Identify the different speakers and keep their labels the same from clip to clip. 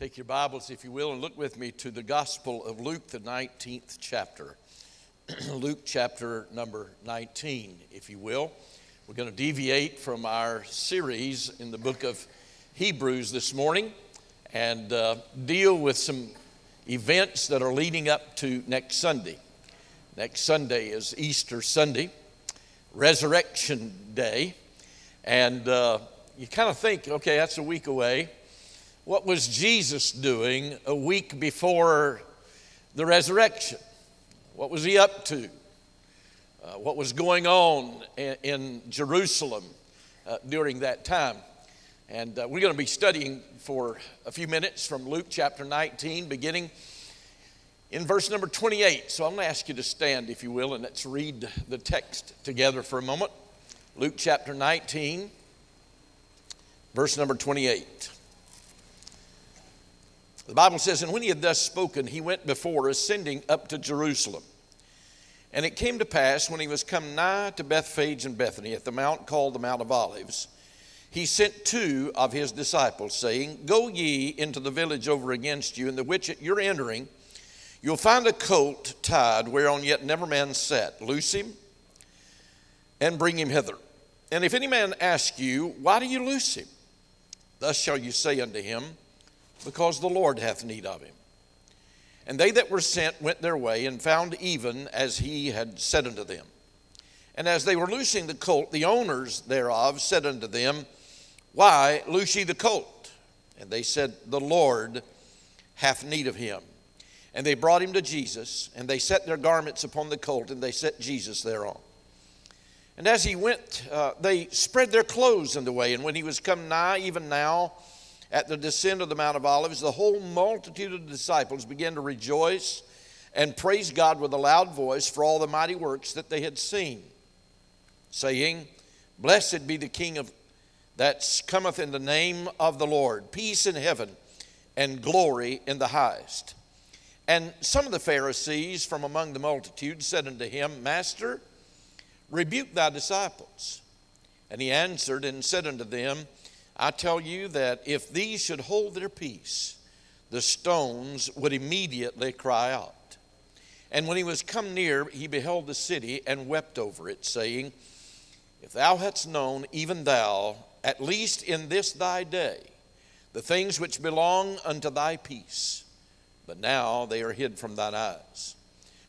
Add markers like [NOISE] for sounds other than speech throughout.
Speaker 1: Take your Bibles, if you will, and look with me to the Gospel of Luke, the 19th chapter. [CLEARS THROAT] Luke chapter number 19, if you will. We're going to deviate from our series in the book of Hebrews this morning and uh, deal with some events that are leading up to next Sunday. Next Sunday is Easter Sunday, Resurrection Day, and uh, you kind of think, okay, that's a week away. What was Jesus doing a week before the resurrection? What was he up to? Uh, what was going on in, in Jerusalem uh, during that time? And uh, we're going to be studying for a few minutes from Luke chapter 19, beginning in verse number 28. So I'm going to ask you to stand, if you will, and let's read the text together for a moment. Luke chapter 19, verse number 28. The Bible says, And when he had thus spoken, he went before, ascending up to Jerusalem. And it came to pass, when he was come nigh to Bethphage and Bethany, at the mount called the Mount of Olives, he sent two of his disciples, saying, Go ye into the village over against you, in the which you're entering, you'll find a colt tied, whereon yet never man sat. Loose him and bring him hither. And if any man ask you, Why do you loose him? Thus shall you say unto him, because the Lord hath need of him. And they that were sent went their way and found even as he had said unto them. And as they were loosing the colt, the owners thereof said unto them, Why loose ye the colt? And they said, The Lord hath need of him. And they brought him to Jesus, and they set their garments upon the colt, and they set Jesus thereon. And as he went, uh, they spread their clothes in the way. And when he was come nigh, even now, at the descent of the Mount of Olives, the whole multitude of the disciples began to rejoice and praise God with a loud voice for all the mighty works that they had seen, saying, Blessed be the King of that cometh in the name of the Lord, peace in heaven and glory in the highest. And some of the Pharisees from among the multitude said unto him, Master, rebuke thy disciples. And he answered and said unto them, I tell you that if these should hold their peace, the stones would immediately cry out. And when he was come near, he beheld the city and wept over it, saying, If thou hadst known, even thou, at least in this thy day, the things which belong unto thy peace, but now they are hid from thine eyes.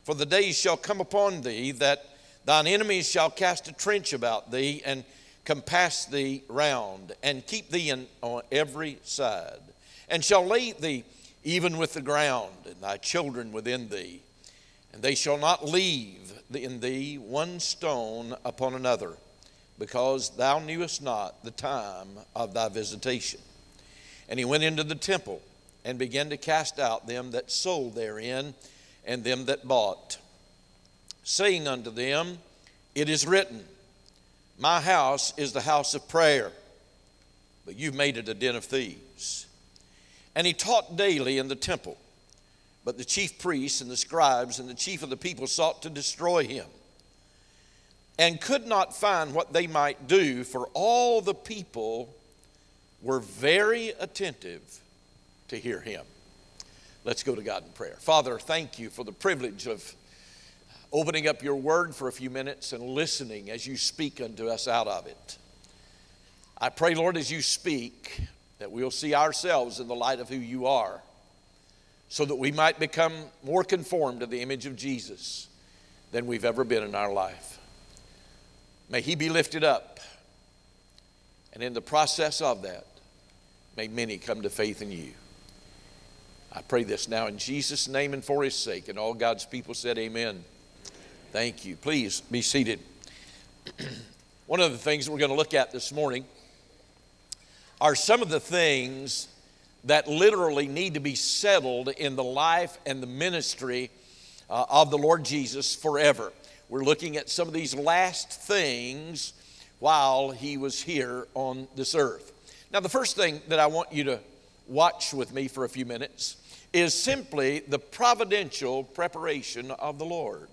Speaker 1: For the days shall come upon thee that thine enemies shall cast a trench about thee and compass thee round, and keep thee in, on every side, and shall lay thee even with the ground, and thy children within thee. And they shall not leave in thee one stone upon another, because thou knewest not the time of thy visitation. And he went into the temple and began to cast out them that sold therein and them that bought, saying unto them, It is written, my house is the house of prayer, but you've made it a den of thieves. And he taught daily in the temple. But the chief priests and the scribes and the chief of the people sought to destroy him and could not find what they might do, for all the people were very attentive to hear him. Let's go to God in prayer. Father, thank you for the privilege of opening up your word for a few minutes and listening as you speak unto us out of it. I pray, Lord, as you speak, that we'll see ourselves in the light of who you are, so that we might become more conformed to the image of Jesus than we've ever been in our life. May he be lifted up, and in the process of that, may many come to faith in you. I pray this now in Jesus' name and for his sake. And all God's people said, Amen. Thank you. Please be seated. [CLEARS THROAT] One of the things we're going to look at this morning are some of the things that literally need to be settled in the life and the ministry uh, of the Lord Jesus forever. We're looking at some of these last things while he was here on this earth. Now, the first thing that I want you to watch with me for a few minutes is simply the providential preparation of the Lord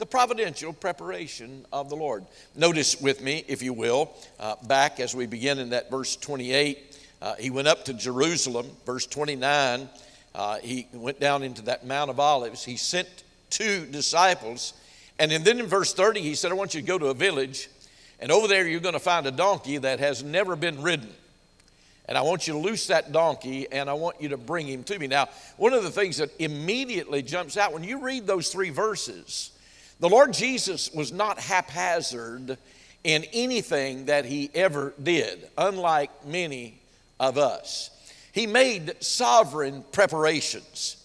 Speaker 1: the providential preparation of the Lord. Notice with me, if you will, uh, back as we begin in that verse 28, Uh, he went up to Jerusalem, verse 29. Uh, he went down into that Mount of Olives. He sent two disciples. And then in verse 30, he said, I want you to go to a village, and over there you're going to find a donkey that has never been ridden. And I want you to loose that donkey and I want you to bring him to me. Now, one of the things that immediately jumps out when you read those three verses, the Lord Jesus was not haphazard in anything that he ever did, unlike many of us. He made sovereign preparations.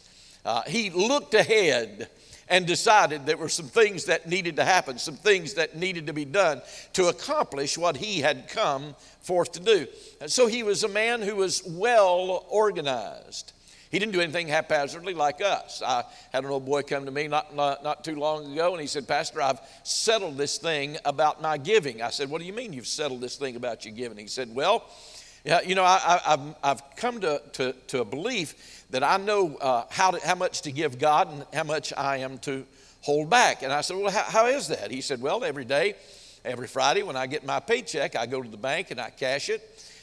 Speaker 1: Uh, he looked ahead and decided there were some things that needed to happen, some things that needed to be done to accomplish what he had come forth to do. And so he was a man who was well organized. He didn't do anything haphazardly like us. I had an old boy come to me not, not, not, too long ago and he said, Pastor, I've settled this thing about my giving. I said, What do you mean you've settled this thing about your giving? He said, Well, yeah, you know, I, have I've come to, to, to, a belief that I know uh, how, to, how much to give God and how much I am to hold back. And I said, Well, how, how is that? He said, Well, every day, every Friday when I get my paycheck, I go to the bank and I cash it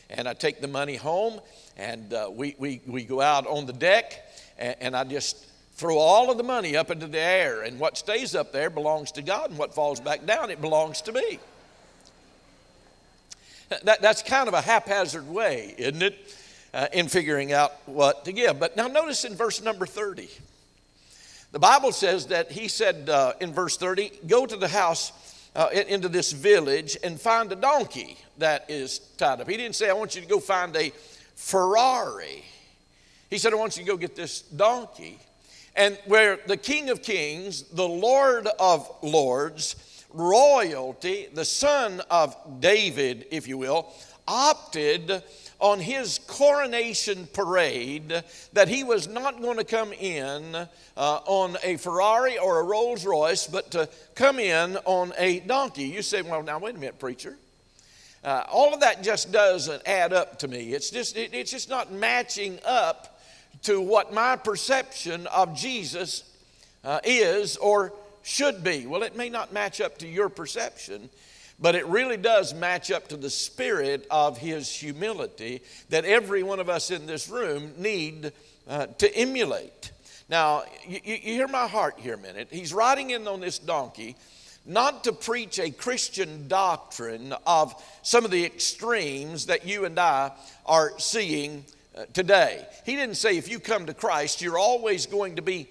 Speaker 1: and I take the money home and uh, we, we, we go out on the deck and, and I just throw all of the money up into the air. And what stays up there belongs to God and what falls back down, it belongs to me. That, that's kind of a haphazard way, isn't it, uh, in figuring out what to give. But now notice in verse number 30, the Bible says that he said uh, in verse 30, Go to the house uh, into this village and find a donkey that is tied up. He didn't say, I want you to go find a Ferrari. He said, I want you to go get this donkey. And where the King of Kings, the Lord of Lords, royalty, the son of David, if you will, opted on his coronation parade that he was not going to come in uh, on a Ferrari or a Rolls Royce, but to come in on a donkey. You say, well, now wait a minute, preacher. Uh, all of that just doesn't add up to me. It's just, it, it's just not matching up to what my perception of Jesus uh, is or should be. Well, it may not match up to your perception, but it really does match up to the spirit of his humility that every one of us in this room need uh, to emulate. Now, you, you hear my heart here a minute. He's riding in on this donkey not to preach a Christian doctrine of some of the extremes that you and I are seeing uh, today. He didn't say if you come to Christ, you're always going to be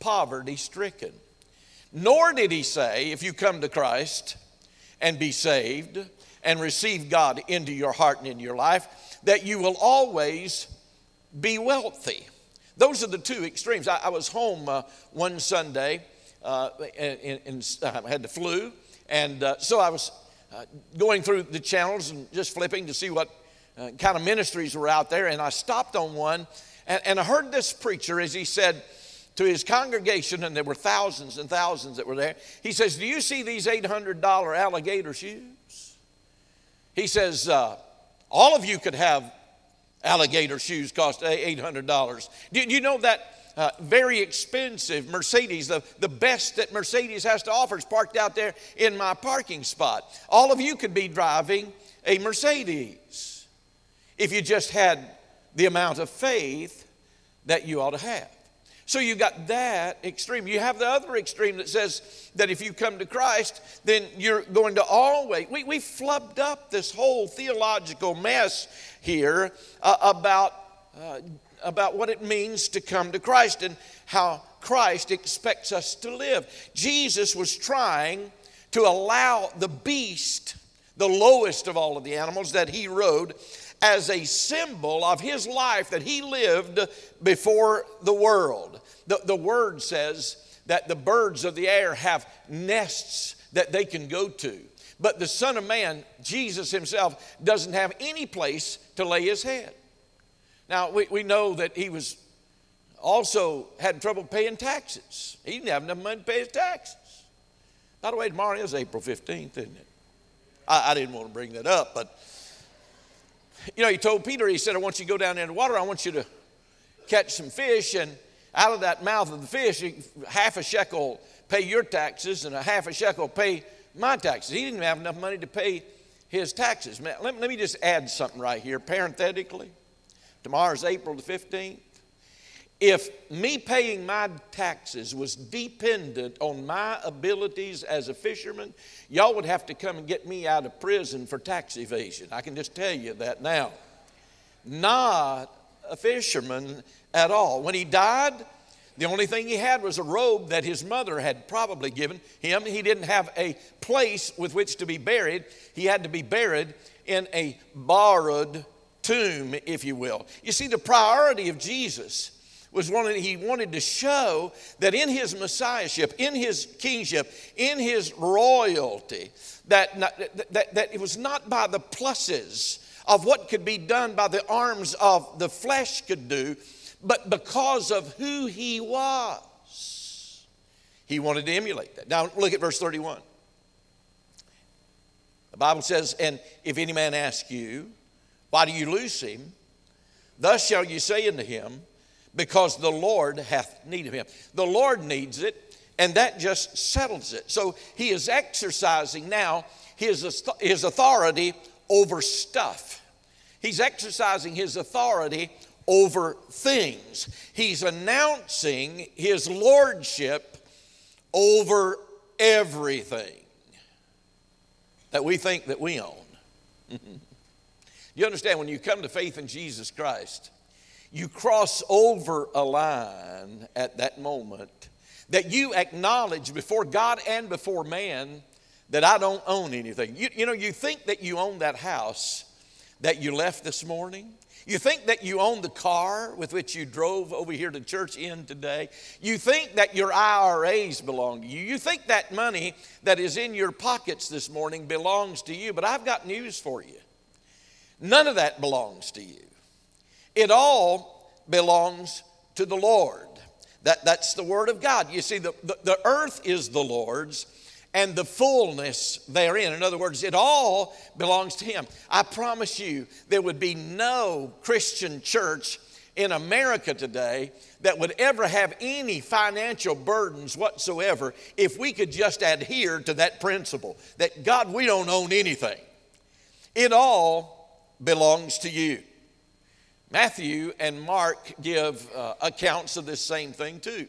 Speaker 1: poverty stricken. Nor did he say, if you come to Christ and be saved and receive God into your heart and into your life, that you will always be wealthy. Those are the two extremes. I, I was home uh, one Sunday uh, and, and uh, had the flu, and uh, so I was uh, going through the channels and just flipping to see what uh, kind of ministries were out there, and I stopped on one, and, and I heard this preacher as he said, to his congregation, and there were thousands and thousands that were there. He says, Do you see these $800 alligator shoes? He says, uh, All of you could have alligator shoes cost $800. Do, you know that uh, very expensive Mercedes, the, the best that Mercedes has to offer, is parked out there in my parking spot. All of you could be driving a Mercedes if you just had the amount of faith that you ought to have. So you've got that extreme. You have the other extreme that says that if you come to Christ, then you're going to always. We, we flubbed up this whole theological mess here uh, about, uh, about what it means to come to Christ and how Christ expects us to live. Jesus was trying to allow the beast, the lowest of all of the animals that he rode, as a symbol of his life that he lived before the world. The, the word says that the birds of the air have nests that they can go to. But the Son of Man, Jesus himself, doesn't have any place to lay his head. Now, we, we know that he was also had trouble paying taxes. He didn't have enough money to pay his taxes. By the way, tomorrow is April 15th, isn't it? I, I didn't want to bring that up, but you know, he told Peter, he said, I want you to go down in the water, I want you to catch some fish, and out of that mouth of the fish, half a shekel pay your taxes and a half a shekel pay my taxes. He didn't have enough money to pay his taxes. Let, let me just add something right here, parenthetically. Tomorrow's April the 15th. If me paying my taxes was dependent on my abilities as a fisherman, y'all would have to come and get me out of prison for tax evasion. I can just tell you that now. Not a fisherman at all. When he died, the only thing he had was a robe that his mother had probably given him. He didn't have a place with which to be buried, he had to be buried in a borrowed tomb, if you will. You see, the priority of Jesus was one that he wanted to show that in his messiahship, in his kingship, in his royalty, that, that, that, that it was not by the pluses of what could be done by the arms of the flesh could do, but because of who he was. He wanted to emulate that. Now look at verse 31. The Bible says, And if any man ask you, Why do you loose him? Thus shall you say unto him, because the Lord hath need of him. The Lord needs it, and that just settles it. So he is exercising now his, his authority over stuff. He's exercising his authority over things. He's announcing his lordship over everything that we think that we own. [LAUGHS] you understand when you come to faith in Jesus Christ, you cross over a line at that moment that you acknowledge before God and before man that I don't own anything. You, you know, you think that you own that house that you left this morning. You think that you own the car with which you drove over here to church in today. You think that your IRAs belong to you. You think that money that is in your pockets this morning belongs to you. But I've got news for you. None of that belongs to you. It all belongs to the Lord. That, that's the Word of God. You see, the, the, the earth is the Lord's and the fullness therein. In other words, it all belongs to Him. I promise you, there would be no Christian church in America today that would ever have any financial burdens whatsoever if we could just adhere to that principle that God, we don't own anything. It all belongs to you. Matthew and Mark give uh, accounts of this same thing too.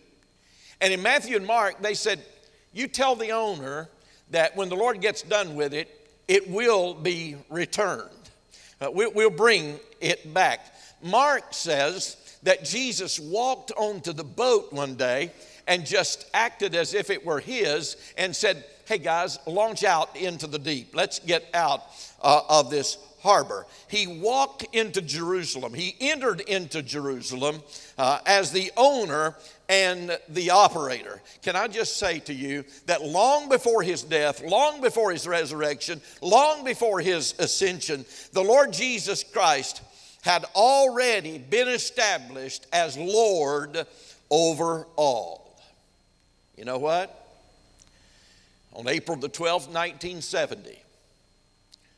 Speaker 1: And in Matthew and Mark, they said, You tell the owner that when the Lord gets done with it, it will be returned. Uh, we, we'll bring it back. Mark says that Jesus walked onto the boat one day and just acted as if it were his and said, Hey guys, launch out into the deep. Let's get out uh, of this harbor. He walked into Jerusalem. He entered into Jerusalem uh, as the owner and the operator. Can I just say to you that long before his death, long before his resurrection, long before his ascension, the Lord Jesus Christ had already been established as Lord over all. You know what? On April the 12th, 1970,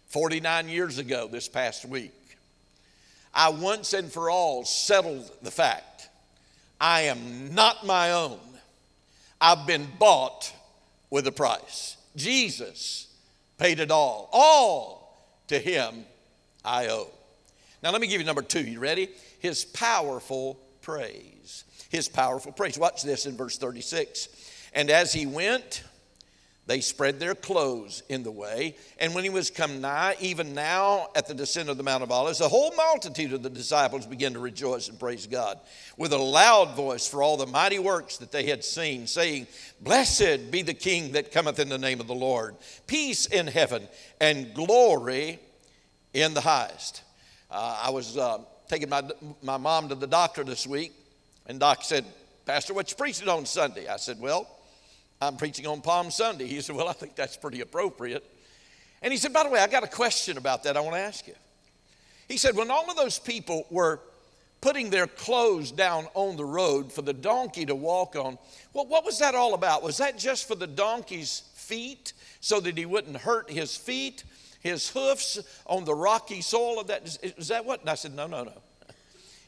Speaker 1: 49 years ago this past week, I once and for all settled the fact I am not my own. I've been bought with a price. Jesus paid it all. All to him I owe. Now, let me give you number two. You ready? His powerful praise. His powerful praise. Watch this in verse 36. And as he went, they spread their clothes in the way. And when he was come nigh, even now at the descent of the Mount of Olives, the whole multitude of the disciples began to rejoice and praise God with a loud voice for all the mighty works that they had seen, saying, Blessed be the King that cometh in the name of the Lord, peace in heaven and glory in the highest. Uh, I was uh, taking my, my mom to the doctor this week, and Doc said, Pastor, what you preaching on Sunday? I said, Well, I'm preaching on Palm Sunday. He said, Well, I think that's pretty appropriate. And he said, By the way, I got a question about that I want to ask you. He said, When all of those people were putting their clothes down on the road for the donkey to walk on, well, what was that all about? Was that just for the donkey's feet so that he wouldn't hurt his feet, his hoofs on the rocky soil of that? Is that what? And I said, No, no, no.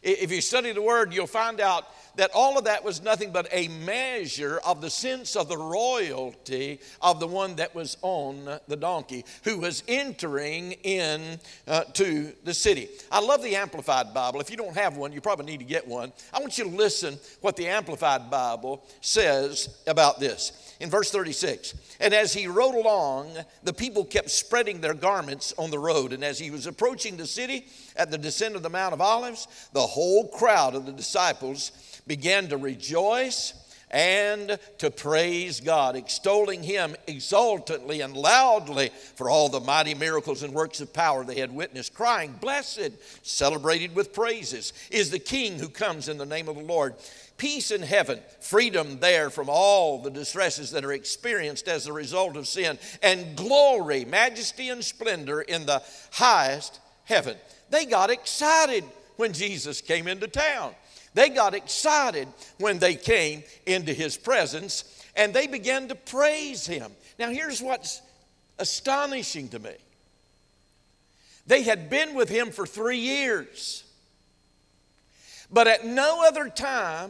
Speaker 1: If you study the word, you'll find out that all of that was nothing but a measure of the sense of the royalty of the one that was on the donkey who was entering in uh, to the city. I love the Amplified Bible. If you don't have one, you probably need to get one. I want you to listen what the Amplified Bible says about this in verse 36. And as he rode along, the people kept spreading their garments on the road. And as he was approaching the city at the descent of the Mount of Olives, the whole crowd of the disciples began to rejoice and to praise God, extolling Him exultantly and loudly for all the mighty miracles and works of power they had witnessed, crying, Blessed, celebrated with praises, is the King who comes in the name of the Lord peace in heaven, freedom there from all the distresses that are experienced as a result of sin, and glory, majesty, and splendor in the highest heaven. They got excited when Jesus came into town. They got excited when they came into his presence and they began to praise him. Now, here's what's astonishing to me they had been with him for three years. But at no other time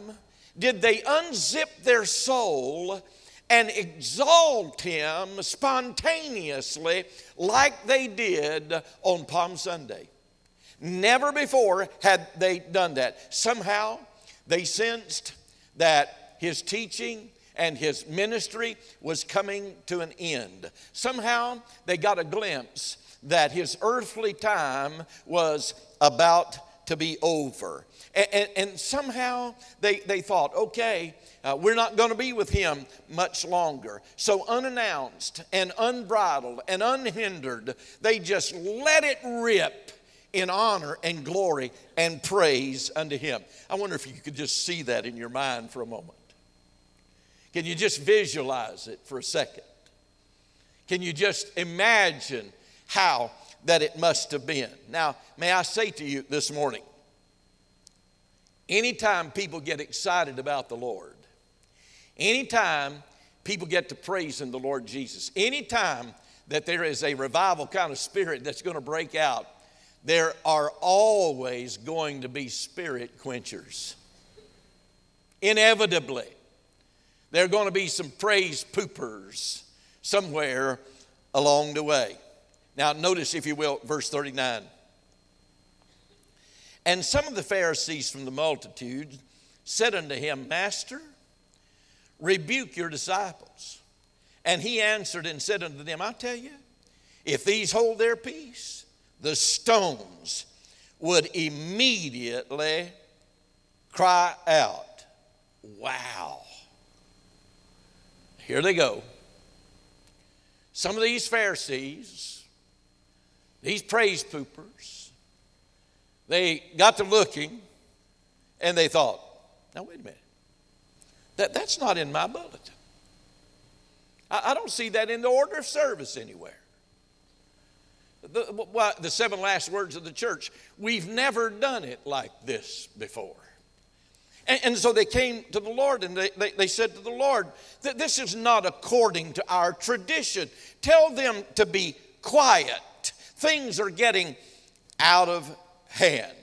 Speaker 1: did they unzip their soul and exalt him spontaneously like they did on Palm Sunday. Never before had they done that. Somehow they sensed that his teaching and his ministry was coming to an end. Somehow they got a glimpse that his earthly time was about to be over. And, and, and somehow they, they thought, okay, uh, we're not going to be with him much longer. So, unannounced and unbridled and unhindered, they just let it rip in honor and glory and praise unto him. I wonder if you could just see that in your mind for a moment. Can you just visualize it for a second? Can you just imagine how that it must have been. Now, may I say to you this morning, anytime people get excited about the Lord, anytime people get to praising the Lord Jesus, anytime that there is a revival kind of spirit that's going to break out, there are always going to be spirit quenchers. Inevitably, there are going to be some praise poopers somewhere along the way. Now, notice, if you will, verse 39. And some of the Pharisees from the multitude said unto him, Master, rebuke your disciples. And he answered and said unto them, I tell you, if these hold their peace, the stones would immediately cry out, Wow. Here they go. Some of these Pharisees these praise poopers, they got to looking and they thought, now wait a minute. That, that's not in my bulletin. I, I don't see that in the order of service anywhere. The, the seven last words of the church we've never done it like this before. And, and so they came to the Lord and they, they, they said to the Lord that this is not according to our tradition. Tell them to be quiet Things are getting out of hand.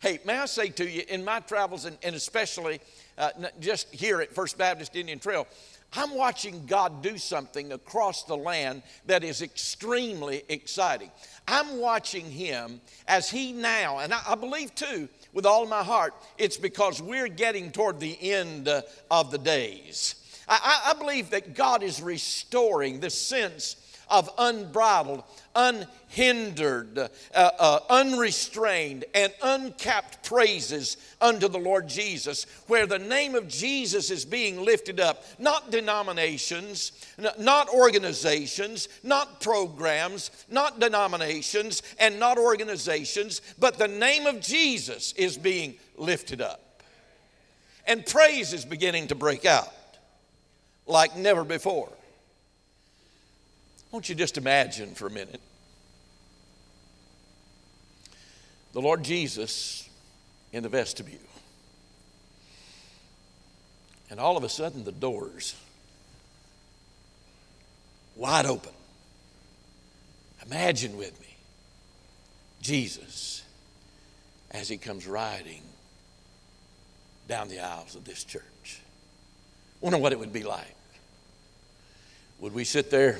Speaker 1: Hey, may I say to you, in my travels, and, and especially uh, just here at First Baptist Indian Trail, I'm watching God do something across the land that is extremely exciting. I'm watching Him as He now, and I, believe too, with all my heart, it's because we're getting toward the end of the days. I, I believe that God is restoring this sense of unbridled, unhindered, uh, uh, unrestrained, and uncapped praises unto the Lord Jesus, where the name of Jesus is being lifted up, not denominations, not organizations, not programs, not denominations, and not organizations, but the name of Jesus is being lifted up. And praise is beginning to break out like never before. Won't you just imagine for a minute? The Lord Jesus in the vestibule. And all of a sudden, the doors wide open. Imagine with me Jesus as he comes riding down the aisles of this church. Wonder what it would be like. Would we sit there?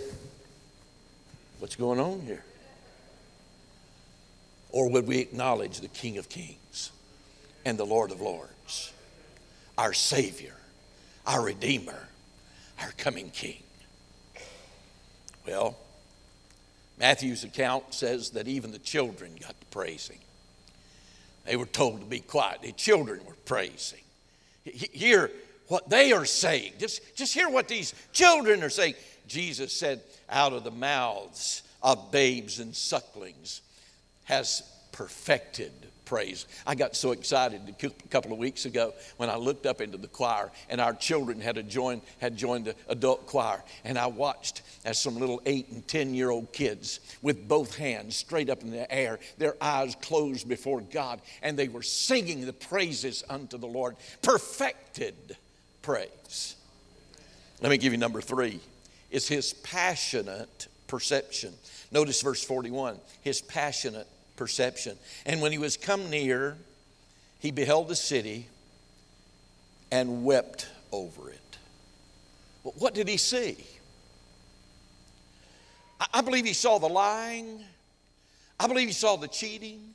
Speaker 1: What's going on here? Or would we acknowledge the King of Kings and the Lord of Lords, our Savior, our Redeemer, our coming King? Well, Matthew's account says that even the children got to praising. They were told to be quiet. The children were praising. Hear what they are saying. Just, just hear what these children are saying. Jesus said, out of the mouths of babes and sucklings has perfected praise. I got so excited a couple of weeks ago when I looked up into the choir and our children had joined had joined the adult choir and I watched as some little 8 and 10 year old kids with both hands straight up in the air, their eyes closed before God and they were singing the praises unto the Lord. Perfected praise. Let me give you number 3. It's his passionate perception. Notice verse 41. His passionate perception. And when he was come near, he beheld the city and wept over it. what did he see? I believe he saw the lying. I believe he saw the cheating.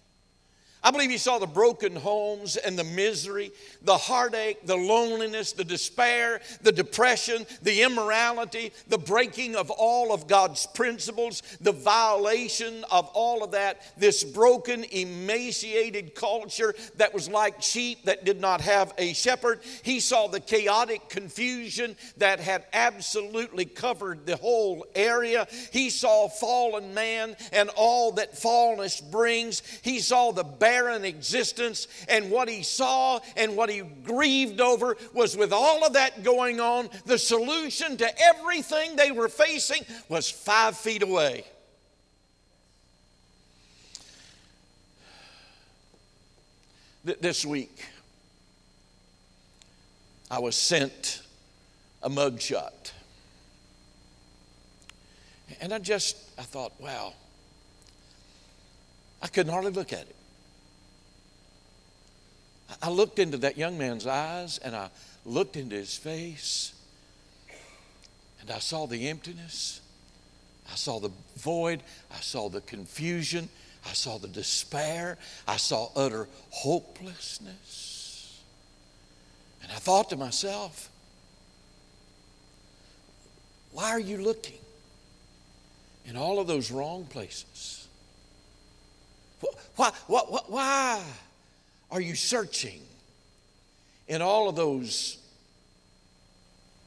Speaker 1: I believe he saw the broken homes and the misery, the heartache, the loneliness, the despair, the depression, the immorality, the breaking of all of God's principles, the violation of all of that. This broken, emaciated culture that was like sheep that did not have a shepherd. He saw the chaotic confusion that had absolutely covered the whole area. He saw fallen man and all that fallenness brings. He saw the barren existence. And what he saw and what he grieved over was with all of that going on, the solution to everything they were facing was five feet away. This week, I was sent a mugshot. And I just, I thought, wow, I couldn't hardly look at it. I looked into that young man's eyes and I looked into his face and I saw the emptiness. I saw the void. I saw the confusion. I saw the despair. I saw utter hopelessness. And I thought to myself, why are you looking in all of those wrong places? Why? Why? Why? why? Are you searching in all of those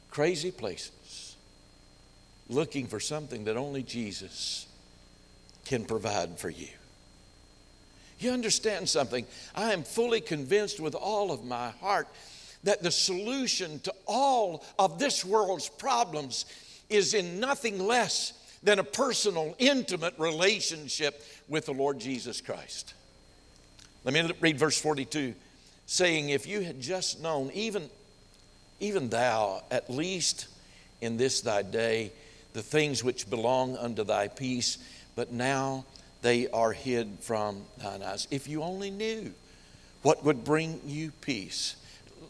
Speaker 1: crazy places looking for something that only Jesus can provide for you? You understand something? I am fully convinced with all of my heart that the solution to all of this world's problems is in nothing less than a personal, intimate relationship with the Lord Jesus Christ. Let me read verse 42 saying, If you had just known, even, even thou, at least in this thy day, the things which belong unto thy peace, but now they are hid from thine eyes. If you only knew what would bring you peace.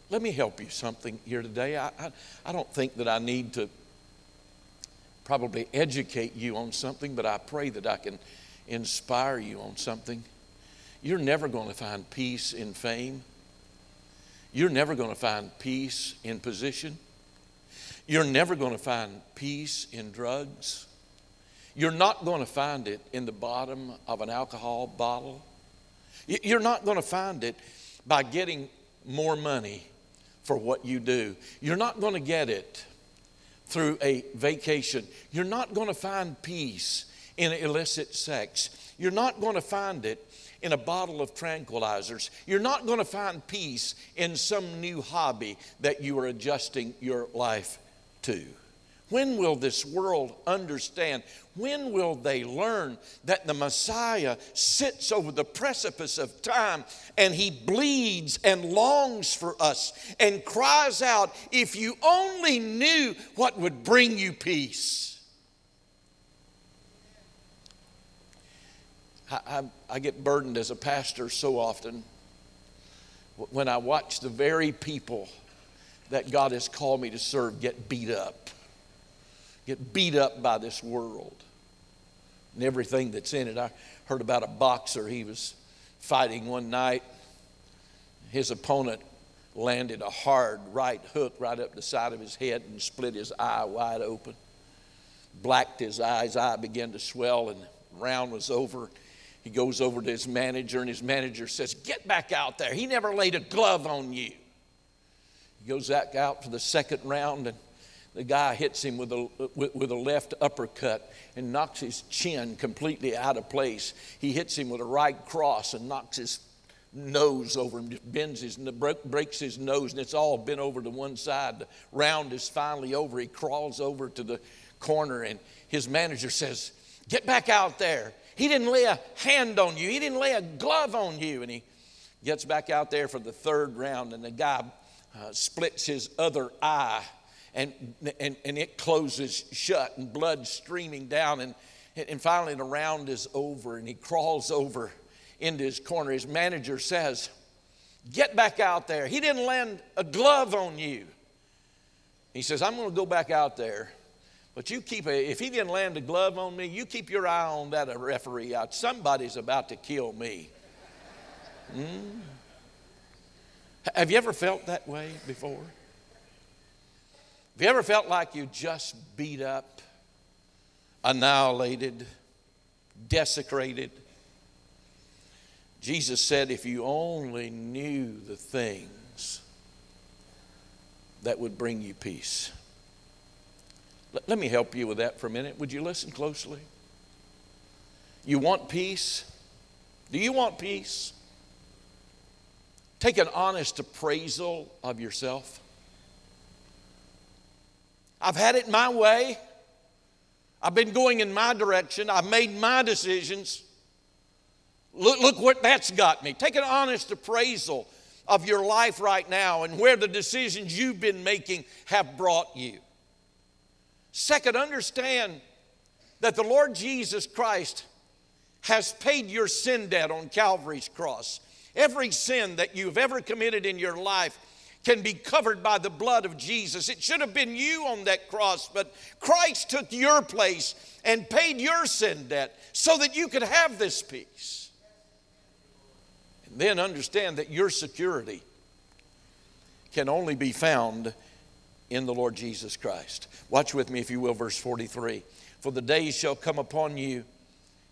Speaker 1: Let me help you something here today. I, I, I don't think that I need to probably educate you on something, but I pray that I can inspire you on something. You're never going to find peace in fame. You're never going to find peace in position. You're never going to find peace in drugs. You're not going to find it in the bottom of an alcohol bottle. You're not going to find it by getting more money for what you do. You're not going to get it through a vacation. You're not going to find peace in illicit sex. You're not going to find it in a bottle of tranquilizers. You're not going to find peace in some new hobby that you are adjusting your life to. When will this world understand? When will they learn that the Messiah sits over the precipice of time and he bleeds and longs for us and cries out, If you only knew what would bring you peace? I, I, get burdened as a pastor so often when I watch the very people that God has called me to serve get beat up, get beat up by this world and everything that's in it. I heard about a boxer, he was fighting one night. His opponent landed a hard right hook right up the side of his head and split his eye wide open. Blacked his eye, his eye began to swell, and the round was over. He goes over to his manager, and his manager says, Get back out there. He never laid a glove on you. He goes back out for the second round, and the guy hits him with a, with, a left uppercut and knocks his chin completely out of place. He hits him with a right cross and knocks his nose over him, bends his, breaks his nose, and it's all bent over to one side. The round is finally over. He crawls over to the corner, and his manager says, Get back out there. He didn't lay a hand on you, he didn't lay a glove on you. And he gets back out there for the third round, and the guy uh, splits his other eye, and, and, and it closes shut, and blood streaming down. And, and finally, the round is over, and he crawls over into his corner. His manager says, Get back out there. He didn't land a glove on you. He says, I'm going to go back out there. But you keep a, if he didn't land a glove on me, you keep your eye on that referee out. Somebody's about to kill me. Mm. Have you ever felt that way before? Have you ever felt like you just beat up, annihilated, desecrated? Jesus said, if you only knew the things that would bring you peace. Let, let me help you with that for a minute. Would you listen closely? You want peace? Do you want peace? Take an honest appraisal of yourself. I've had it my way. I've been going in my direction. I've made my decisions. Look, look what that's got me. Take an honest appraisal of your life right now and where the decisions you've been making have brought you. Second, understand that the Lord Jesus Christ has paid your sin debt on Calvary's cross. Every sin that you've ever committed in your life can be covered by the blood of Jesus. It should have been you on that cross, but Christ took your place and paid your sin debt so that you could have this peace And then understand that your security can only be found in the Lord Jesus Christ. Watch with me, if you will, verse 43. For the days shall come upon you,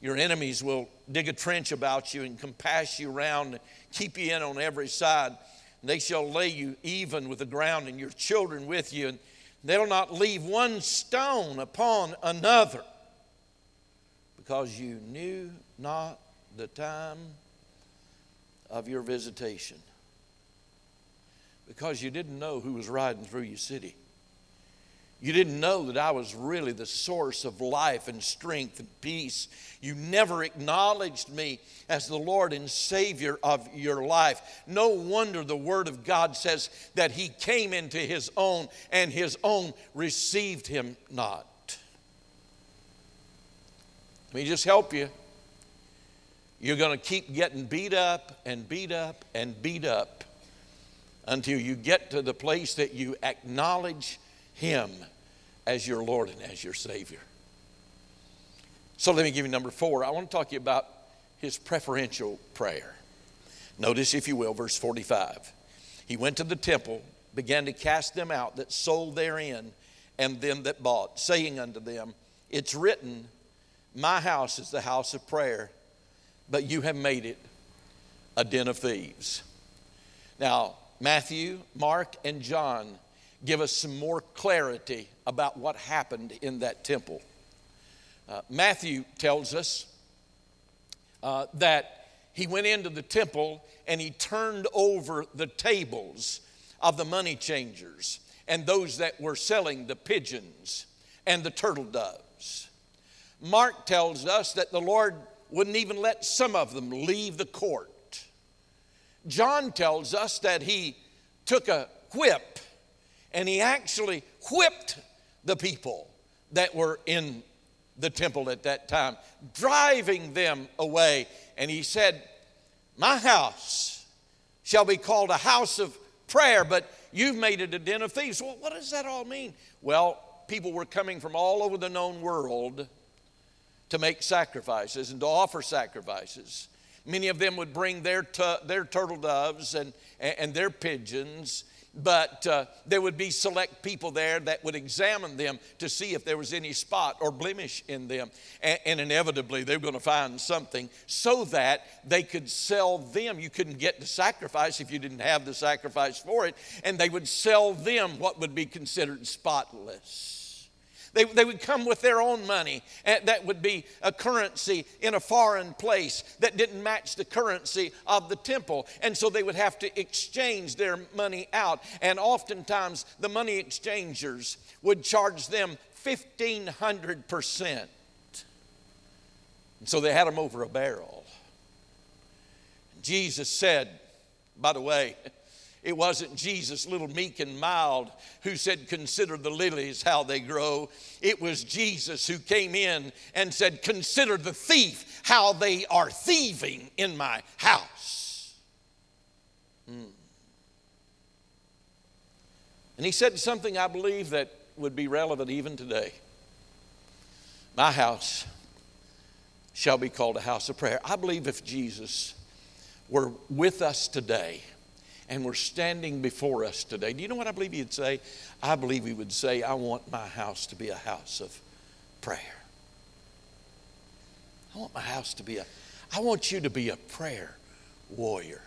Speaker 1: your enemies will dig a trench about you and compass you round, keep you in on every side. And they shall lay you even with the ground, and your children with you, and they'll not leave one stone upon another, because you knew not the time of your visitation because you didn't know who was riding through your city. You didn't know that I was really the source of life and strength and peace. You never acknowledged me as the Lord and Savior of your life. No wonder the Word of God says that He came into His own and His own received Him not. Let me just help you. You're going to keep getting beat up and beat up and beat up until you get to the place that you acknowledge Him as your Lord and as your Savior. So let me give you number four. I want to talk to you about His preferential prayer. Notice, if you will, verse 45. He went to the temple, began to cast them out that sold therein, and them that bought, saying unto them, It's written, My house is the house of prayer but you have made it a den of thieves. Now, Matthew, Mark, and John give us some more clarity about what happened in that temple. Uh, Matthew tells us uh, that he went into the temple and he turned over the tables of the money changers and those that were selling the pigeons and the turtle doves. Mark tells us that the Lord wouldn't even let some of them leave the court. John tells us that he took a whip and he actually whipped the people that were in the temple at that time, driving them away. And he said, My house shall be called a house of prayer, but you've made it a den of thieves. Well, what does that all mean? Well, people were coming from all over the known world to make sacrifices and to offer sacrifices. Many of them would bring their, their turtle doves and, and their pigeons, but uh, there would be select people there that would examine them to see if there was any spot or blemish in them. And, and inevitably, they were going to find something so that they could sell them. You couldn't get the sacrifice if you didn't have the sacrifice for it, and they would sell them what would be considered spotless. They, they would come with their own money. That would be a currency in a foreign place that didn't match the currency of the temple. And so they would have to exchange their money out. And oftentimes, the money exchangers would charge them 1,500%. And so they had them over a barrel. Jesus said, by the way, [LAUGHS] it wasn't Jesus, little meek and mild, who said, Consider the lilies, how they grow. It was Jesus who came in and said, Consider the thief, how they are thieving in my house. Hmm. And he said something I believe that would be relevant even today. My house shall be called a house of prayer. I believe if Jesus were with us today, and were standing before us today, do you know what I believe he'd say? I believe he would say, I want my house to be a house of prayer. I want my house to be a, I want you to be a prayer warrior.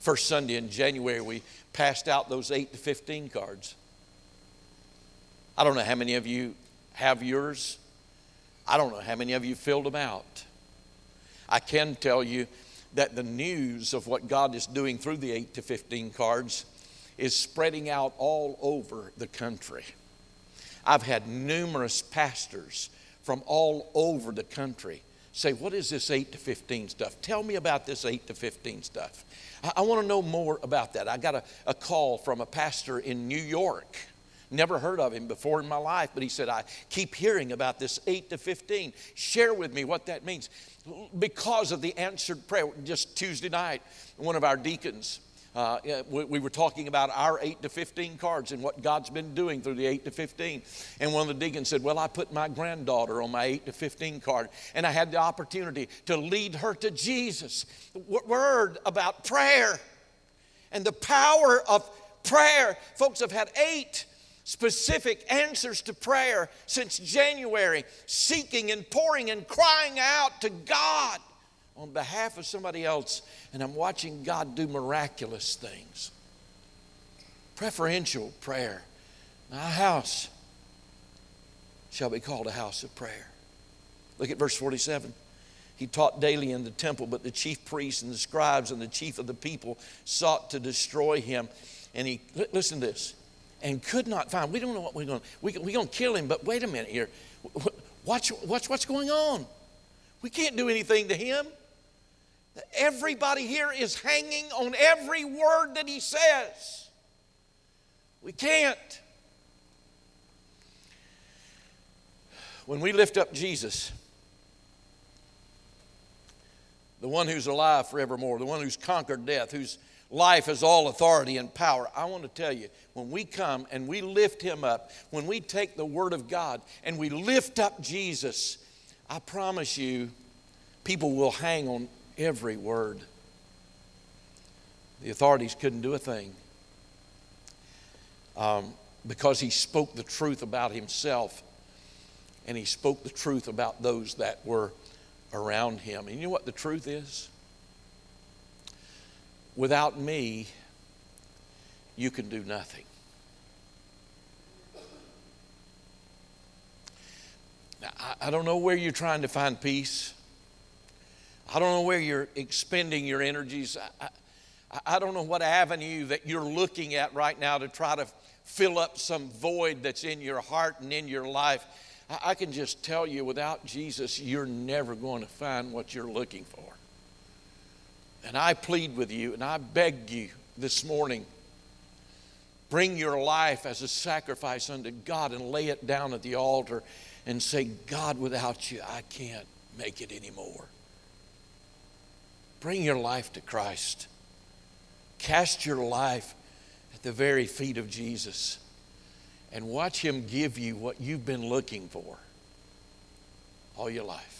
Speaker 1: First Sunday in January, we passed out those 8 to 15 cards. I don't know how many of you have yours. I don't know how many of you filled them out. I can tell you that the news of what God is doing through the 8 to 15 cards is spreading out all over the country. I've had numerous pastors from all over the country say, What is this 8 to 15 stuff? Tell me about this 8 to 15 stuff. I, I want to know more about that. I got a, a call from a pastor in New York. Never heard of him before in my life, but he said, I keep hearing about this 8 to 15. Share with me what that means because of the answered prayer. Just Tuesday night, one of our deacons, uh, we, we, were talking about our 8 to 15 cards and what God's been doing through the 8 to 15. And one of the deacons said, Well, I put my granddaughter on my 8 to 15 card, and I had the opportunity to lead her to Jesus. Word about prayer and the power of prayer. Folks have had eight specific answers to prayer since January, seeking and pouring and crying out to God on behalf of somebody else. And I'm watching God do miraculous things. Preferential prayer. My house shall be called a house of prayer. Look at verse 47. He taught daily in the temple, but the chief priests and the scribes and the chief of the people sought to destroy him. And he, listen to this and could not find. We don't know what we're going to, we, we're going to kill him, but wait a minute here. Watch, watch what's going on. We can't do anything to him. Everybody here is hanging on every word that he says. We can't. When we lift up Jesus, the one who's alive forevermore, the one who's conquered death, who's life is all authority and power. I want to tell you, when we come and we lift him up, when we take the word of God and we lift up Jesus, I promise you, people will hang on every word. The authorities couldn't do a thing um, because he spoke the truth about himself and he spoke the truth about those that were around him. And you know what the truth is? Without me, you can do nothing. Now, I, I don't know where you're trying to find peace. I don't know where you're expending your energies. I, I, I don't know what avenue that you're looking at right now to try to fill up some void that's in your heart and in your life. I, I can just tell you without Jesus, you're never going to find what you're looking for. And I plead with you and I beg you this morning bring your life as a sacrifice unto God and lay it down at the altar and say, God, without you, I can't make it anymore. Bring your life to Christ. Cast your life at the very feet of Jesus and watch Him give you what you've been looking for all your life.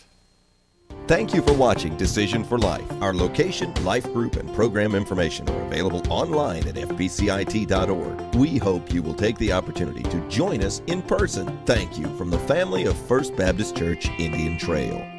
Speaker 2: Thank you for watching Decision for Life. Our location, life group, and program information are available online at fbcit.org. We hope you will take the opportunity to join us in person. Thank you from the family of First Baptist Church Indian Trail.